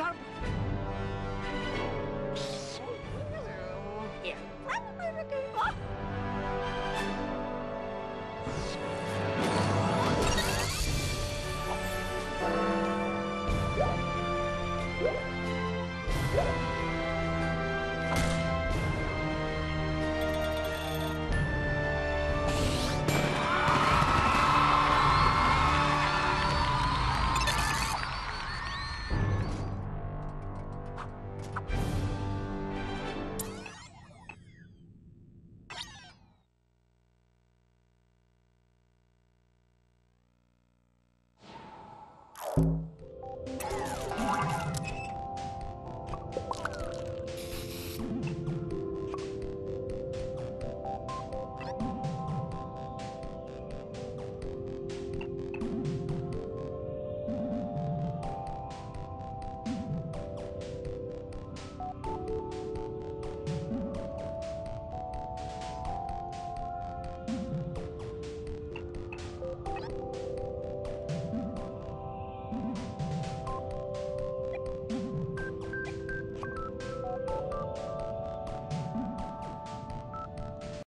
What is our